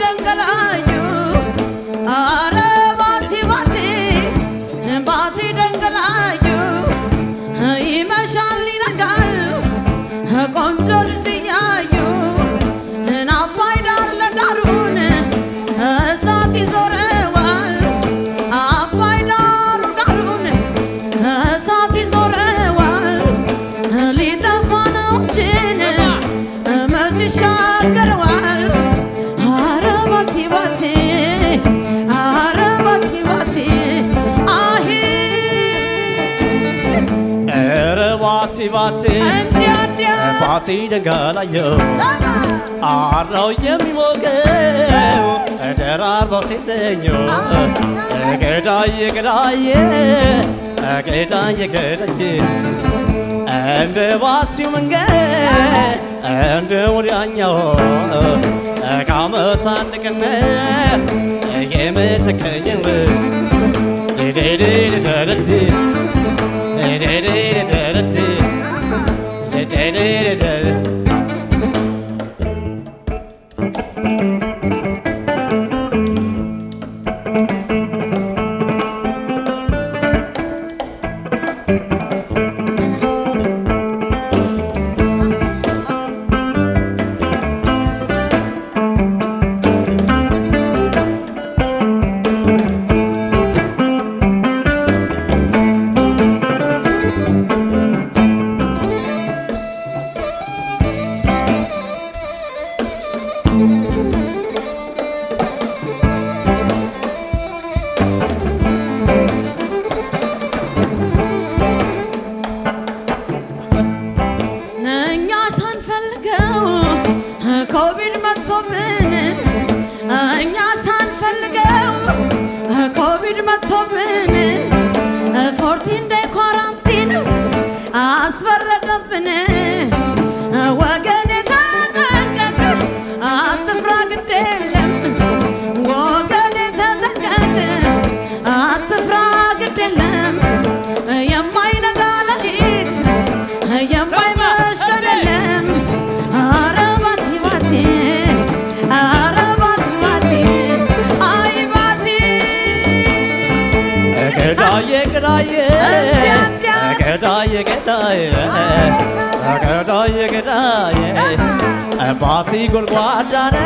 ደንገላዩ አረ ባቲ ባቲ ባቲ ደንገላዩ ይመሻል ይነጋል ቆንጆ ልጅያ ባቲ ባቲ ባቲ ደንጋላየው አራው የሚሞቀው ደራርበው ሲተኘው ገዳዬ ገዳዬ ገዳዬ ገዳዬ እንደ ባቲው መንገድ እንደ ወዲያኛው ከዓመት አንድ ቀን የምትገኘው ደደደደደደ ደደደደደደ Thank you. ኮቪድ መጥቶብን ፎርቲን ዴይ ኳራንቲን አስፈረደብን። ገዳዬ ገዳዬ ገዳዬ ገዳዬ ባቲ ጎድጓዳ ነው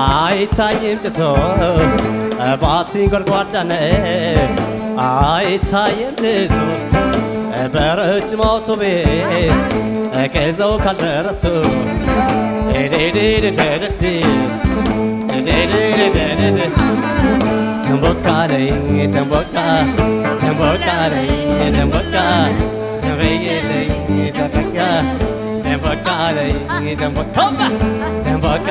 አይታይም ጭሶ ባቲ ጎድጓዳ ነው አይታይም ጭሶ በረጅም አውቶቤስ ከዘው ካልደረሱ ተንቦካ ነይ ተንቦካ ተንቦካ ነይ ተንቦካ ተንበየ ነይ ተንቦካ ተንቦካ